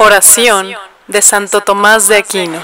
Oración de Santo Tomás de Aquino.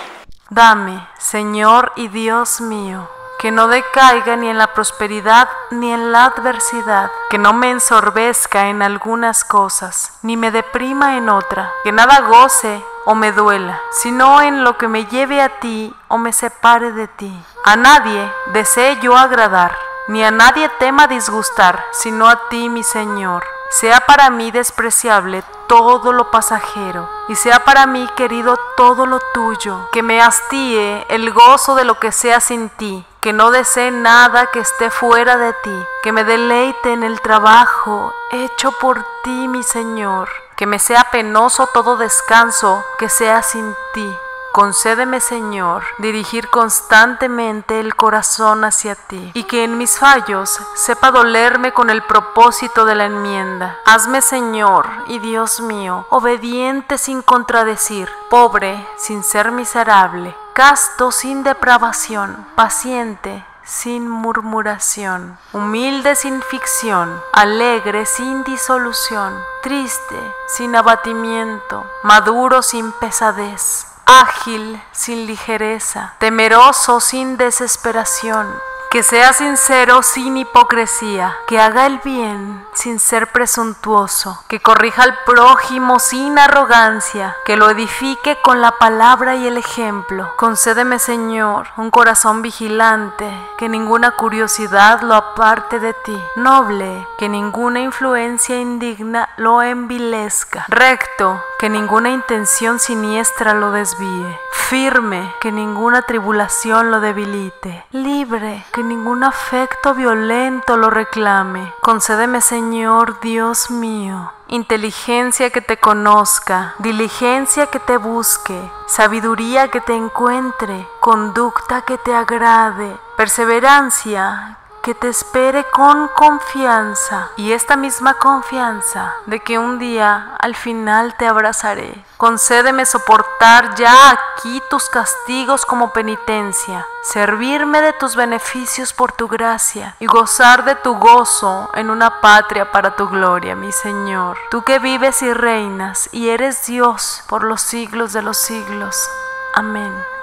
Dame, Señor y Dios mío, que no decaiga ni en la prosperidad ni en la adversidad, que no me ensorbezca en algunas cosas, ni me deprima en otra, que nada goce o me duela, sino en lo que me lleve a ti o me separe de ti. A nadie desee yo agradar, ni a nadie tema disgustar, sino a ti, mi Señor. Sea para mí despreciable todo lo pasajero, y sea para mí querido todo lo tuyo, que me hastíe el gozo de lo que sea sin ti, que no desee nada que esté fuera de ti, que me deleite en el trabajo hecho por ti, mi Señor, que me sea penoso todo descanso que sea sin ti Concédeme, Señor, dirigir constantemente el corazón hacia ti y que en mis fallos sepa dolerme con el propósito de la enmienda. Hazme, Señor y Dios mío, obediente sin contradecir, pobre sin ser miserable, casto sin depravación, paciente sin murmuración, humilde sin ficción, alegre sin disolución, triste sin abatimiento, maduro sin pesadez ágil sin ligereza, temeroso sin desesperación, que sea sincero sin hipocresía, que haga el bien sin ser presuntuoso, que corrija al prójimo sin arrogancia, que lo edifique con la palabra y el ejemplo. Concédeme, Señor, un corazón vigilante, que ninguna curiosidad lo aparte de ti, noble, que ninguna influencia indigna lo envilezca, recto, que ninguna intención siniestra lo desvíe, firme, que ninguna tribulación lo debilite, libre, que ningún afecto violento lo reclame. Concédeme, Señor Dios mío, inteligencia que te conozca, diligencia que te busque, sabiduría que te encuentre, conducta que te agrade, perseverancia que te espere con confianza y esta misma confianza de que un día al final te abrazaré. Concédeme soportar ya aquí tus castigos como penitencia, servirme de tus beneficios por tu gracia y gozar de tu gozo en una patria para tu gloria, mi Señor. Tú que vives y reinas y eres Dios por los siglos de los siglos. Amén.